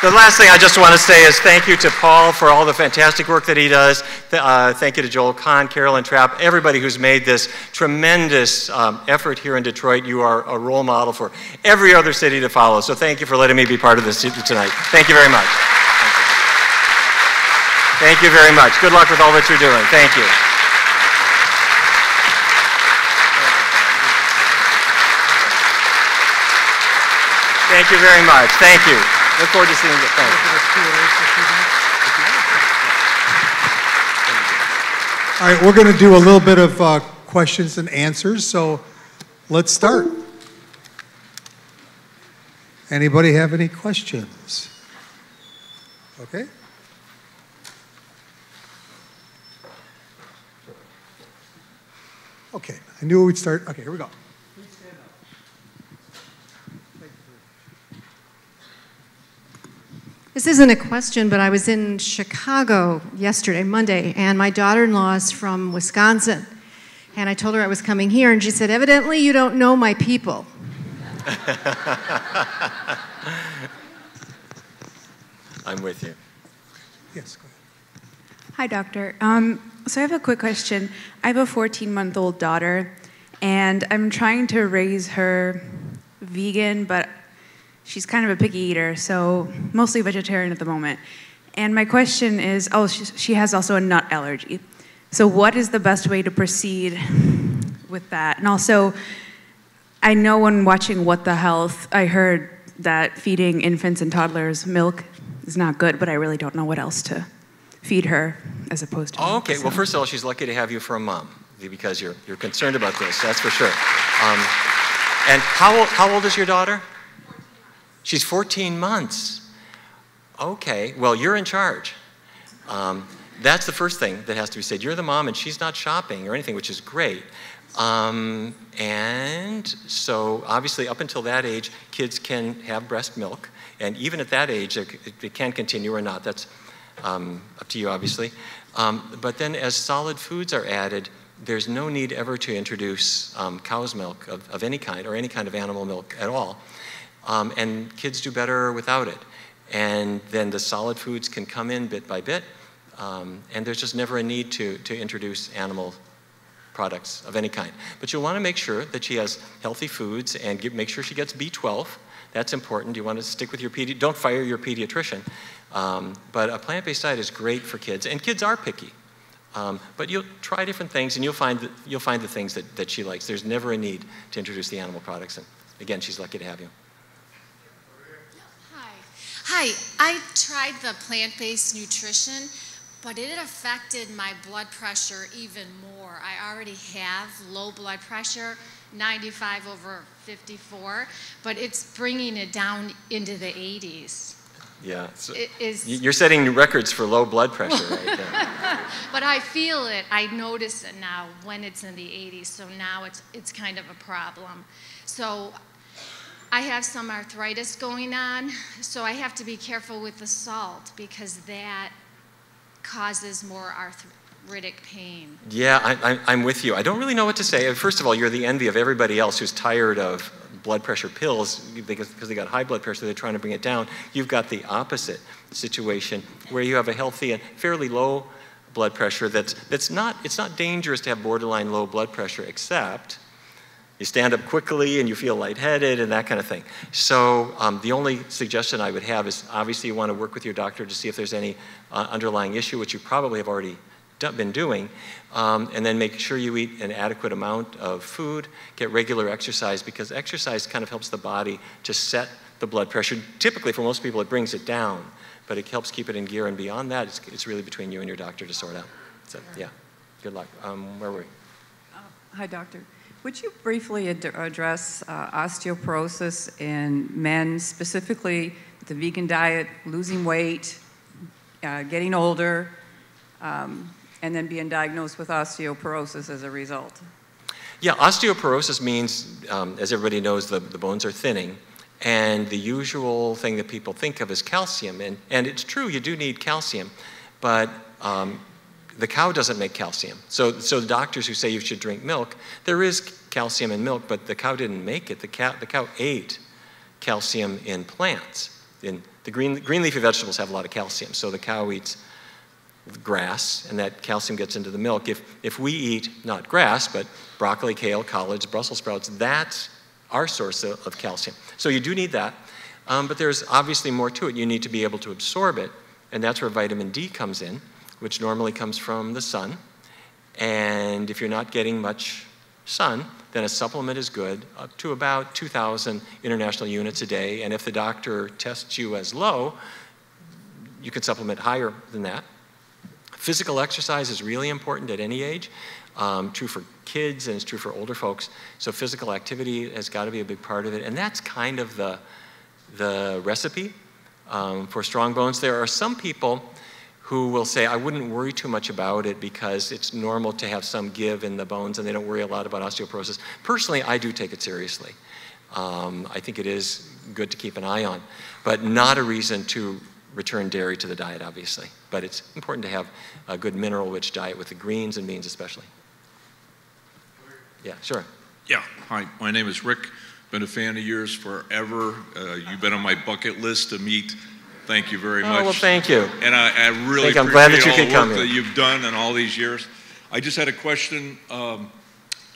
The last thing I just want to say is thank you to Paul for all the fantastic work that he does. Uh, thank you to Joel Kahn, Carolyn Trapp, everybody who's made this tremendous um, effort here in Detroit. You are a role model for every other city to follow. So thank you for letting me be part of this tonight. Thank you very much. Thank you, thank you very much. Good luck with all that you're doing. Thank you. Thank you very much. Thank you. Look forward to seeing you. Thank you. All right, we're going to do a little bit of uh, questions and answers, so let's start. Anybody have any questions? Okay. Okay, I knew we'd start. Okay, here we go. This isn't a question, but I was in Chicago yesterday, Monday, and my daughter in law is from Wisconsin. And I told her I was coming here, and she said, Evidently, you don't know my people. *laughs* I'm with you. Yes, go ahead. Hi, doctor. Um, so I have a quick question. I have a 14 month old daughter, and I'm trying to raise her vegan, but she's kind of a picky eater, so mostly vegetarian at the moment. And my question is oh, she, she has also a nut allergy. So, what is the best way to proceed with that? And also, I know when watching What the Health, I heard that feeding infants and toddlers milk is not good, but I really don't know what else to feed her as opposed to. milk, Okay, well, so- first of all, she's lucky to have you for a mom because you're, you're concerned about this, that's for sure. Um, and how old, how old is your daughter? She's 14 months. Okay, well, you're in charge. Um, that's the first thing that has to be said. You're the mom, and she's not shopping or anything, which is great. Um, and so, obviously, up until that age, kids can have breast milk. And even at that age, it, can continue or not. That's um, up to you, obviously. Um, but then, as solid foods are added, there's no need ever to introduce um, cow's milk of, of any kind or any kind of animal milk at all. Um, and kids do better without it. And then the solid foods can come in bit by bit. Um, and there's just never a need to, to introduce animal products of any kind. But you'll want to make sure that she has healthy foods and make sure she gets B12 That's important. You want to stick with your pedi- don't fire your pediatrician. Um, but a plant-based diet is great for kids, and kids are picky. Um, but you'll try different things, and you'll find the, you'll find the things that, that she likes. There's never a need to introduce the animal products, and again, she's lucky to have you. Hi. I tried the plant based nutrition, but it affected my blood pressure even more. I already have low blood pressure, 95 over 54, but it's bringing it down into the 80s. Yeah. So It is- you're setting records for low blood pressure right there. *laughs* But I feel it, I notice it now when it's in the 80s, so now it's, it's kind of a problem. So I have some arthritis going on, so I have to be careful with the salt because that causes more arthritic pain. Yeah, I, I'm with you. I don't really know what to say. First of all, you're the envy of everybody else who's tired of blood pressure pills because, because they got high blood pressure, they're trying to bring it down. You've got the opposite situation where you have a healthy and fairly low blood pressure that's, that's not, it's not dangerous to have borderline low blood pressure, except you stand up quickly and you feel lightheaded and that kind of thing. So um, the only suggestion I would have is obviously you want to work with your doctor to see if there's any uh, underlying issue, which you probably have already do- been doing, um, and then make sure you eat an adequate amount of food, get regular exercise, because exercise kind of helps the body to set the blood pressure. Typically, for most people, it brings it down, but it helps keep it in gear, and beyond that, it's, it's really between you and your doctor to sort out. So, yeah, good luck. Um, where were we? Hi, doctor. Would you briefly ad- address uh, osteoporosis in men, specifically the vegan diet, losing weight, uh, getting older, um, and then being diagnosed with osteoporosis as a result? Yeah, osteoporosis means, um, as everybody knows, the, the bones are thinning. And the usual thing that people think of is calcium. And, and it's true, you do need calcium, but um, the cow doesn't make calcium. So, so the doctors who say you should drink milk, there is calcium in milk, but the cow didn't make it. The cow, the cow ate calcium in plants. In the green, green leafy vegetables have a lot of calcium, so the cow eats grass, and that calcium gets into the milk. If, if we eat not grass, but broccoli, kale, collards, Brussels sprouts, that's our source of, of calcium. So you do need that, um, but there's obviously more to it. You need to be able to absorb it, and that's where vitamin D comes in, which normally comes from the sun. And if you're not getting much sun, then a supplement is good, up to about 2,000 international units a day. And if the doctor tests you as low, you can supplement higher than that. Physical exercise is really important at any age. Um, true for kids and it's true for older folks. So physical activity has got to be a big part of it, and that's kind of the the recipe um, for strong bones. There are some people who will say, I wouldn't worry too much about it because it's normal to have some give in the bones and they don't worry a lot about osteoporosis. Personally, I do take it seriously. Um, I think it is good to keep an eye on, but not a reason to return dairy to the diet, obviously. But it's important to have a good mineral rich diet with the greens and beans, especially. Yeah, sure. Yeah, hi, my name is Rick. Been a fan of yours forever. Uh, you've been on my bucket list to meet. Thank you very Oh, much. well, thank you. And I, I really Thank you. I'm glad that appreciate you all could the work that you've done in all these years. I just had a question. Um,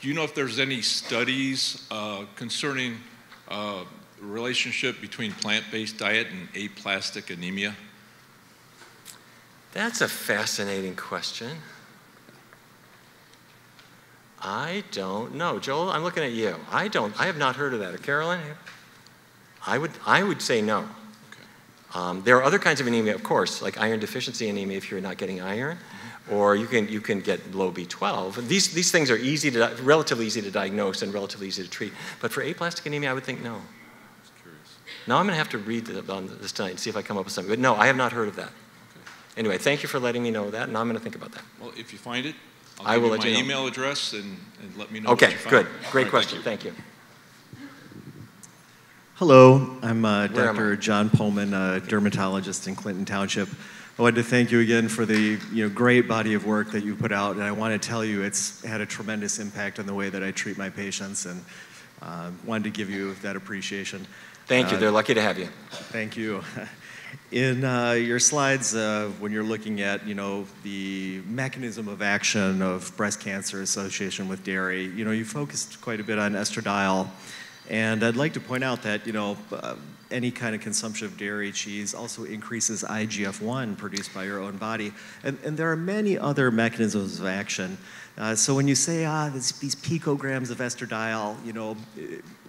do you know if there's any studies uh, concerning uh, relationship between plant-based diet and aplastic anemia? That's a fascinating question. I don't know. Joel, I'm looking at you. I don't, I have not heard of that. Carolyn? I would, I would say no. Um, there are other kinds of anemia, of course, like iron deficiency anemia if you're not getting iron, or you can, you can get low B12. These, these things are easy to, relatively easy to diagnose and relatively easy to treat. But for aplastic anemia, I would think no. Now I'm going to have to read the, on this tonight and see if I come up with something. But no, I have not heard of that. Okay. Anyway, thank you for letting me know that, and I'm going to think about that. Well, if you find it, I'll I give will you let my you know. email address and, and let me know Okay, good. Great right, question. Thank you. Thank you. Hello, I'm uh, Dr. John Pullman, a dermatologist in Clinton Township. I wanted to thank you again for the you know, great body of work that you put out, and I want to tell you it's had a tremendous impact on the way that I treat my patients, and uh, wanted to give you that appreciation. Thank you. Uh, They're lucky to have you. Thank you. *laughs* In uh, your slides, uh, when you're looking at, you know, the mechanism of action of breast cancer association with dairy, you know, you focused quite a bit on estradiol. And I'd like to point out that, you know, uh, any kind of consumption of dairy cheese also increases IGF-1 produced by your own body. And, and there are many other mechanisms of action. Uh, so when you say, ah, this, these picograms of estradiol, you know,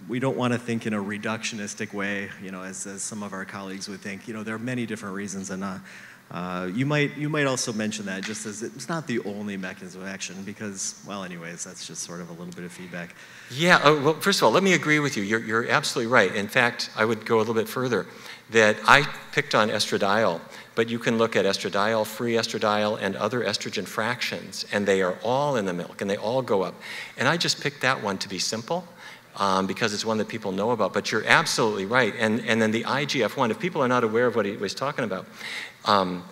we don't want to think in a reductionistic way, you know, as, as some of our colleagues would think. You know, there are many different reasons, and uh, uh, you might you might also mention that just as it's not the only mechanism of action because well anyways that's just sort of a little bit of feedback yeah uh, well first of all let me agree with you you're, you're absolutely right in fact i would go a little bit further that i picked on estradiol but you can look at estradiol free estradiol and other estrogen fractions and they are all in the milk and they all go up and i just picked that one to be simple um, because it's one that people know about. But you're absolutely right. And, and then the IGF 1, if people are not aware of what he was talking about, um,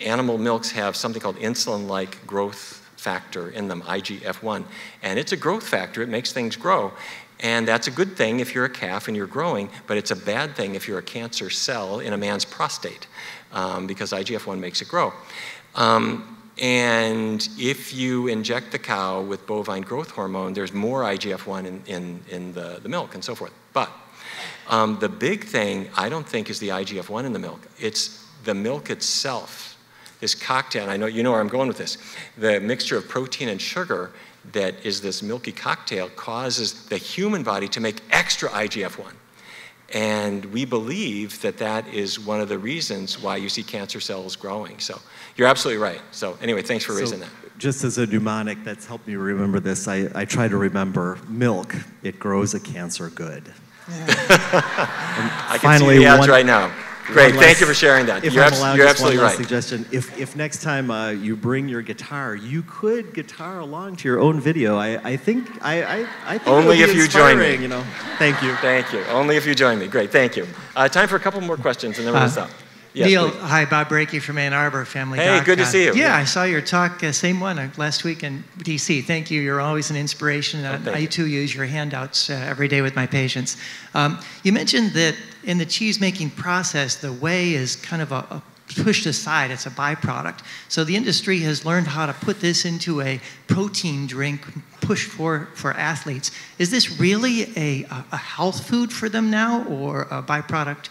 animal milks have something called insulin like growth factor in them, IGF 1. And it's a growth factor, it makes things grow. And that's a good thing if you're a calf and you're growing, but it's a bad thing if you're a cancer cell in a man's prostate um, because IGF 1 makes it grow. Um, and if you inject the cow with bovine growth hormone, there's more IGF 1 in, in, in the, the milk and so forth. But um, the big thing, I don't think, is the IGF 1 in the milk. It's the milk itself. This cocktail, and I know you know where I'm going with this. The mixture of protein and sugar that is this milky cocktail causes the human body to make extra IGF 1. And we believe that that is one of the reasons why you see cancer cells growing. So you're absolutely right. So, anyway, thanks for so, raising that. Just as a mnemonic that's helped me remember this, I, I try to remember milk, it grows a cancer good. I can finally, see the ads one, right now. Great, thank you for sharing that. If you're, I'm allowed, you're just absolutely one right. suggestion: if, if next time uh, you bring your guitar, you could guitar along to your own video. I, I think I, I, I think only if you join me. You know, thank you. Thank you. Only if you join me. Great, thank you. Uh, time for a couple more questions, and then we'll uh, stop. Yes, Neil, please. hi, Bob Breakey from Ann Arbor Family Hey, Doc. good to see you. Yeah, yeah, I saw your talk, uh, same one uh, last week in DC. Thank you. You're always an inspiration. Oh, I too use your handouts uh, every day with my patients. Um, you mentioned that in the cheese making process, the whey is kind of a, a pushed aside. It's a byproduct. So the industry has learned how to put this into a protein drink push for, for athletes. Is this really a, a health food for them now or a byproduct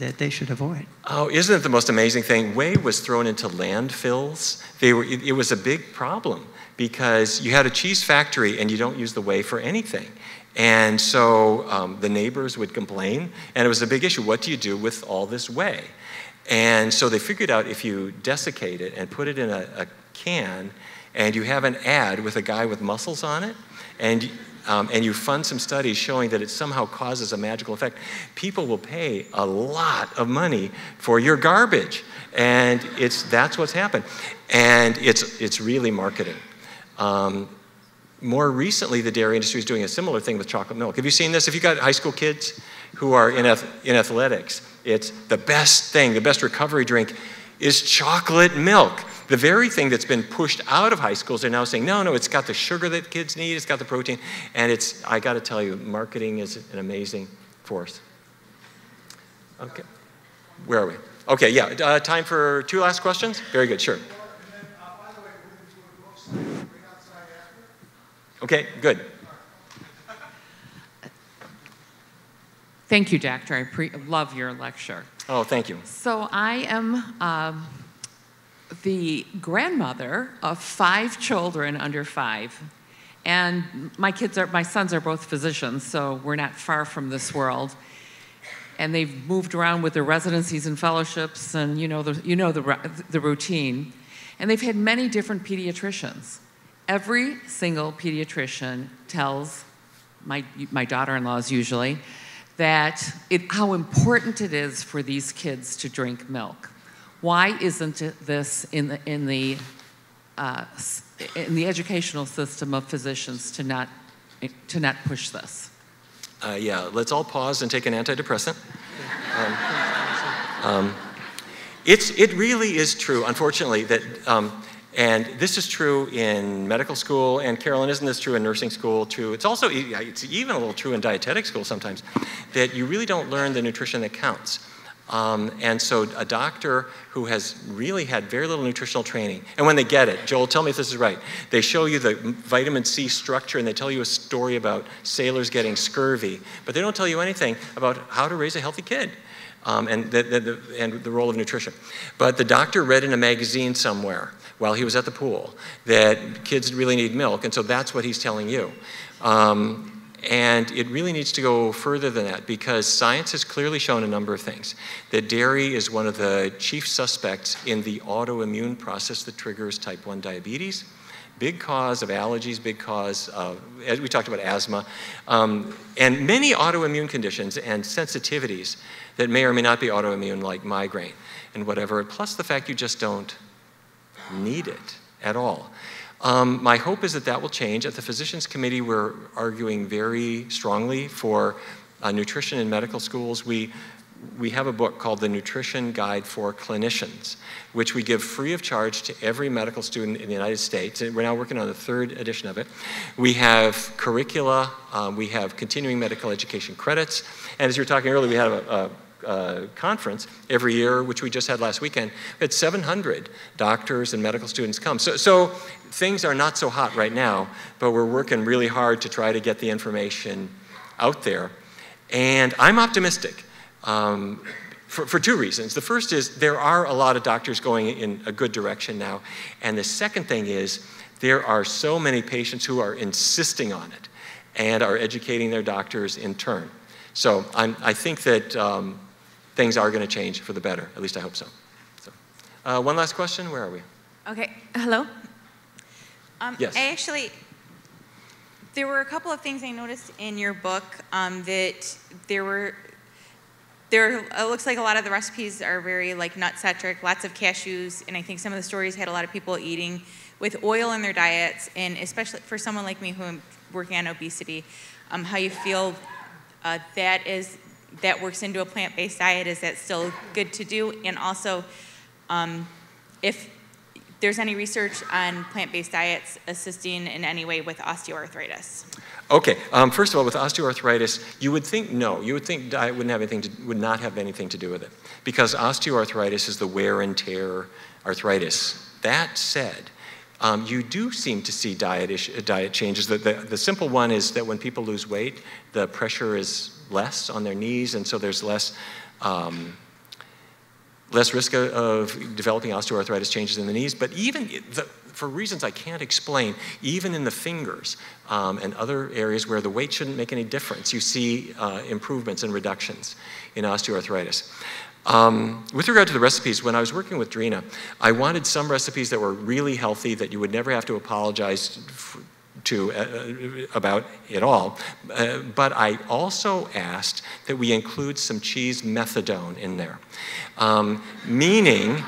that they should avoid. Oh, isn't it the most amazing thing? Whey was thrown into landfills. They were, it, it was a big problem because you had a cheese factory and you don't use the whey for anything. And so um, the neighbors would complain, and it was a big issue. What do you do with all this whey? And so they figured out if you desiccate it and put it in a, a can, and you have an ad with a guy with muscles on it, and um, and you fund some studies showing that it somehow causes a magical effect, people will pay a lot of money for your garbage. And it's, that's what's happened. And it's, it's really marketing. Um, more recently, the dairy industry is doing a similar thing with chocolate milk. Have you seen this? If you've got high school kids who are in, in athletics, it's the best thing, the best recovery drink is chocolate milk. The very thing that's been pushed out of high schools, they're now saying, no, no, it's got the sugar that kids need, it's got the protein. And it's, I got to tell you, marketing is an amazing force. Okay. Where are we? Okay, yeah. Uh, time for two last questions? Very good, sure. Okay, good. Thank you, Doctor. I pre- love your lecture. Oh, thank you. So I am um, the grandmother of five children under five. And my kids are, my sons are both physicians, so we're not far from this world. And they've moved around with their residencies and fellowships, and you know the, you know the, the routine. And they've had many different pediatricians. Every single pediatrician tells my, my daughter in laws usually that it, how important it is for these kids to drink milk. Why isn't this in the, in the, uh, in the educational system of physicians to not, to not push this? Uh, yeah, let's all pause and take an antidepressant. Um, um, it's, it really is true, unfortunately, that, um, and this is true in medical school, and Carolyn, isn't this true in nursing school too? It's also, it's even a little true in dietetic school sometimes, that you really don't learn the nutrition that counts. Um, and so a doctor who has really had very little nutritional training, and when they get it, Joel, tell me if this is right, they show you the vitamin C structure and they tell you a story about sailors getting scurvy, but they don't tell you anything about how to raise a healthy kid. Um, and, the, the, the, and the role of nutrition. But the doctor read in a magazine somewhere while he was at the pool that kids really need milk, and so that's what he's telling you. Um, and it really needs to go further than that because science has clearly shown a number of things. That dairy is one of the chief suspects in the autoimmune process that triggers type 1 diabetes. Big cause of allergies, big cause of, as we talked about asthma, um, and many autoimmune conditions and sensitivities that may or may not be autoimmune, like migraine and whatever, plus the fact you just don't need it at all. Um, my hope is that that will change. At the Physicians Committee, we're arguing very strongly for uh, nutrition in medical schools. We, we have a book called The Nutrition Guide for Clinicians, which we give free of charge to every medical student in the United States. We're now working on the third edition of it. We have curricula, um, we have continuing medical education credits, and as you were talking earlier, we have a, a uh, conference every year, which we just had last weekend. We had 700 doctors and medical students come. So, so things are not so hot right now, but we're working really hard to try to get the information out there. And I'm optimistic um, for, for two reasons. The first is there are a lot of doctors going in a good direction now. And the second thing is there are so many patients who are insisting on it and are educating their doctors in turn. So I'm, i think that um, things are going to change for the better. At least I hope so. so uh, one last question. Where are we? Okay. Hello. Um, yes. I actually, there were a couple of things I noticed in your book um, that there were. There, it looks like a lot of the recipes are very like nut centric, lots of cashews, and I think some of the stories had a lot of people eating with oil in their diets, and especially for someone like me who am working on obesity, um, how you feel uh, that is that works into a plant-based diet. Is that still good to do? And also, um, if there's any research on plant-based diets assisting in any way with osteoarthritis? Okay. Um, first of all, with osteoarthritis, you would think no. You would think diet wouldn't have anything to, would not have anything to do with it, because osteoarthritis is the wear and tear arthritis. That said, um, you do seem to see diet, diet changes. The, the, the simple one is that when people lose weight, the pressure is less on their knees, and so there's less, um, less risk of developing osteoarthritis changes in the knees. But even the, for reasons I can't explain, even in the fingers um, and other areas where the weight shouldn't make any difference, you see uh, improvements and reductions in osteoarthritis. Um, with regard to the recipes, when I was working with Dreena, I wanted some recipes that were really healthy that you would never have to apologize to uh, about it all. Uh, but I also asked that we include some cheese methadone in there, um, meaning.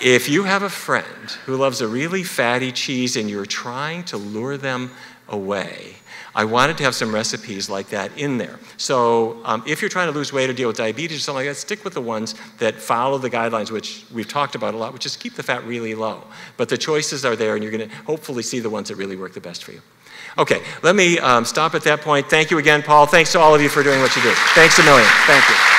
If you have a friend who loves a really fatty cheese and you're trying to lure them away, I wanted to have some recipes like that in there. So um, if you're trying to lose weight or deal with diabetes or something like that, stick with the ones that follow the guidelines, which we've talked about a lot, which is keep the fat really low. But the choices are there, and you're going to hopefully see the ones that really work the best for you. Okay, let me um, stop at that point. Thank you again, Paul. Thanks to all of you for doing what you do. Thanks a million. Thank you.